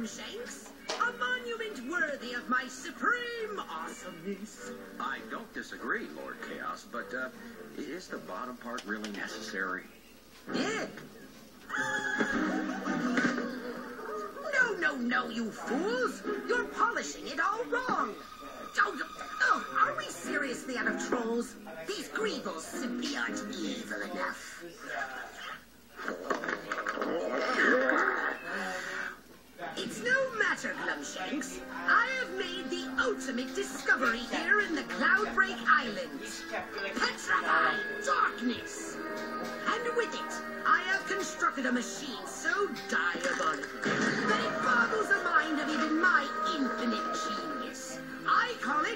Glumshanks. A monument worthy of my supreme awesomeness. I don't disagree, Lord Kaos, but uh, is the bottom part really necessary? Yeah. No, no, no, you fools! You're polishing it all wrong. Oh, oh, are we seriously out of trolls? These greebles simply aren't evil enough. It's no Glumshanks. I have made the ultimate discovery here in the Cloudbreak Islands. Petrified darkness. And with it, I have constructed a machine so diabolical that it boggles the mind of even my infinite genius. I call it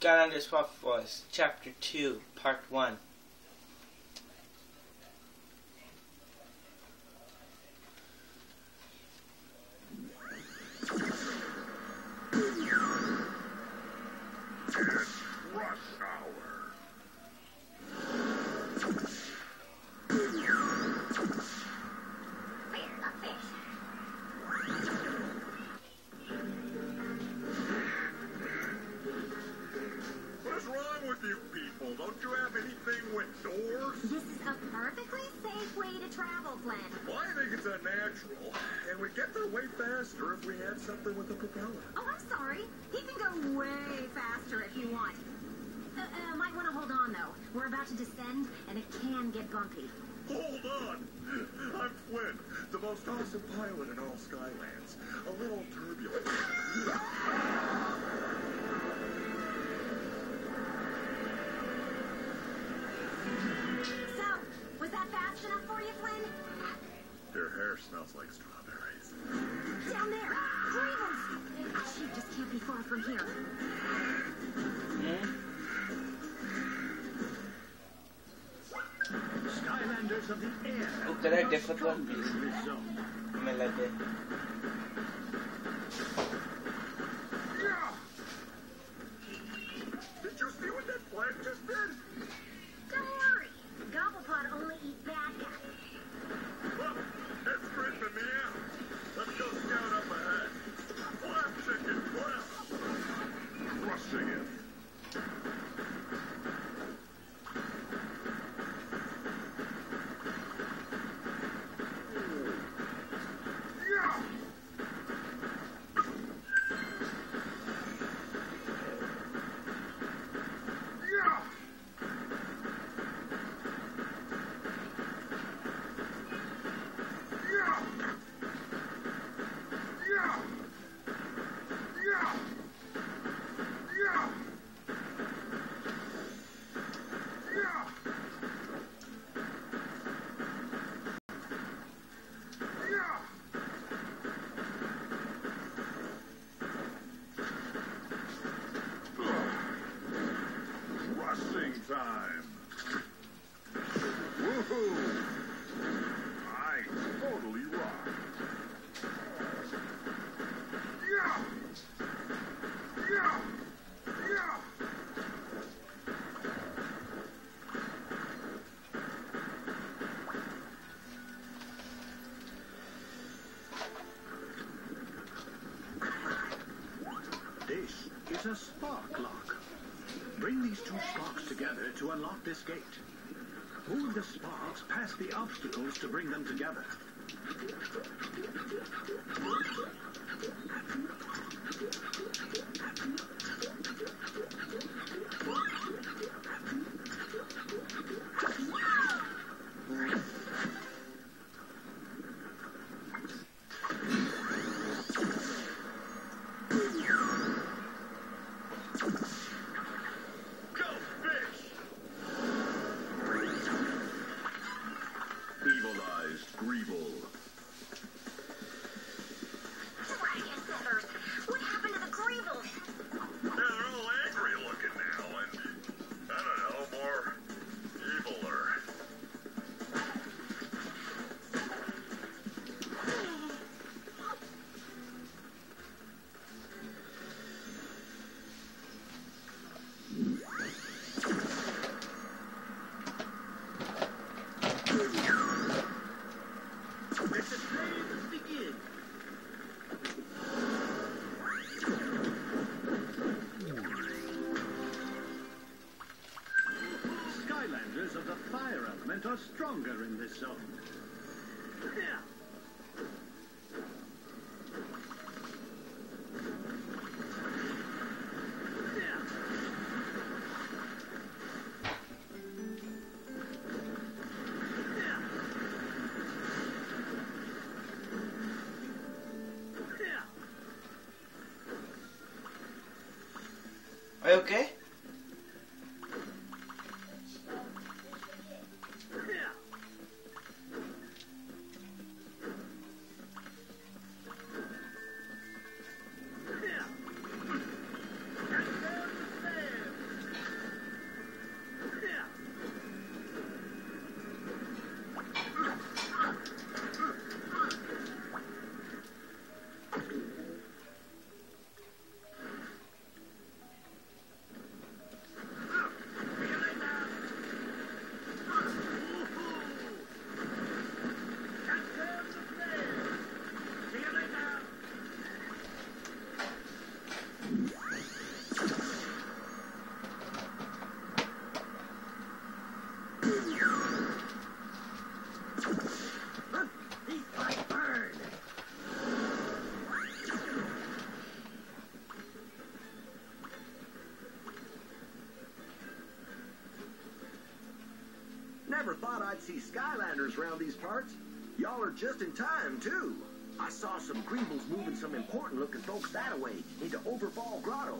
God on this Walk for Chapter 2, Part 1. Get bumpy. Hold on! I'm Flynn, the most awesome pilot in all Skylands. A little turbulent. So, was that fast enough for you, Flynn? Your hair smells like strawberries. Down there! Greebles! She just can't be far from here. Did I difficult? I'm like. Time! Bring these two sparks together to unlock this gate. Move the sparks past the obstacles to bring them together. Greeble. In this zone. Are you okay? Never thought I'd see Skylanders around these parts. Y'all are just in time, too. I saw some Greebles moving some important-looking folks that way into Overfall Grotto.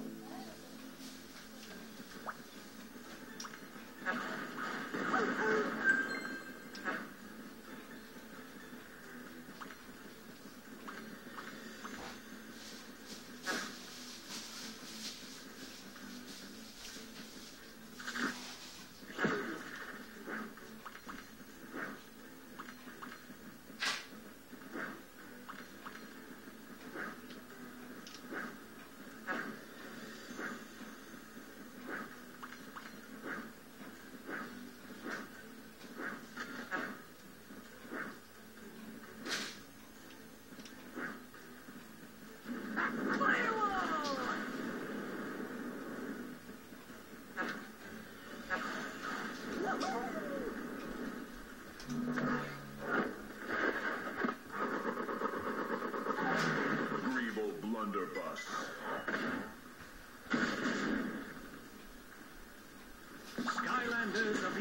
Greeble blunderbuss. Skylanders of the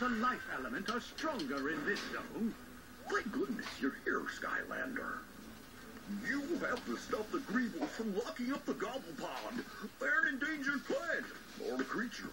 The life element are stronger in this zone. Thank goodness you're here, Skylander. You have to stop the Greebles from locking up the Gobble Pond. They're an endangered plant or a creature.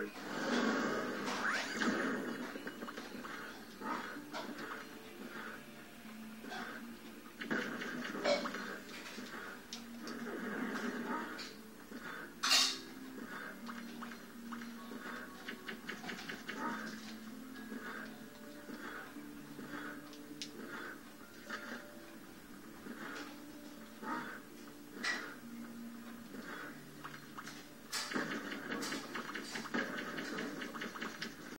Lord.